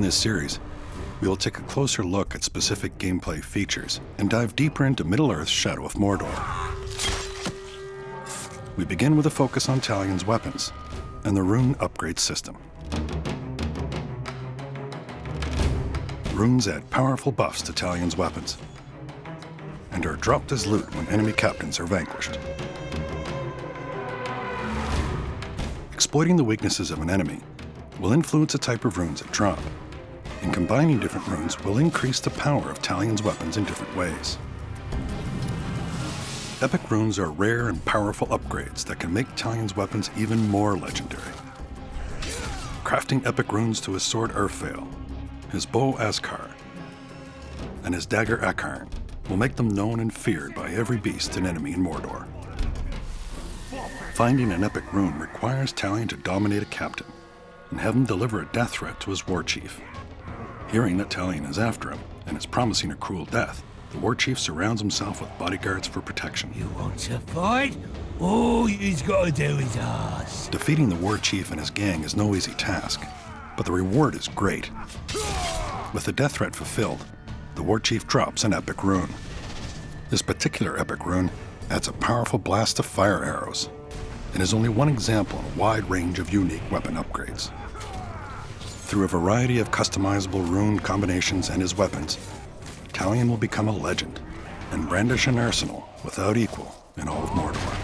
this series, we will take a closer look at specific gameplay features and dive deeper into Middle-earth's Shadow of Mordor. We begin with a focus on Talion's weapons and the rune upgrade system. Runes add powerful buffs to Talion's weapons and are dropped as loot when enemy captains are vanquished. Exploiting the weaknesses of an enemy will influence the type of runes that drop, combining different runes will increase the power of Talion's weapons in different ways. Epic runes are rare and powerful upgrades that can make Talion's weapons even more legendary. Crafting epic runes to his sword Urfael, his bow Azkar, and his dagger Acharn will make them known and feared by every beast and enemy in Mordor. Finding an epic rune requires Talion to dominate a captain and have him deliver a death threat to his war chief. Hearing that Talion is after him and is promising a cruel death, the war chief surrounds himself with bodyguards for protection. You want to fight? All you've got to do is ask. Defeating the war chief and his gang is no easy task, but the reward is great. With the death threat fulfilled, the war chief drops an epic rune. This particular epic rune adds a powerful blast of fire arrows and is only one example in a wide range of unique weapon upgrades. Through a variety of customizable rune combinations and his weapons, Talion will become a legend and brandish an arsenal without equal in all of Mordor.